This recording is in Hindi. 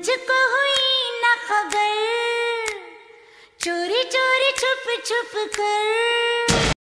मुझको हुई न खबर। चोरी चोरी छुप छुप कर।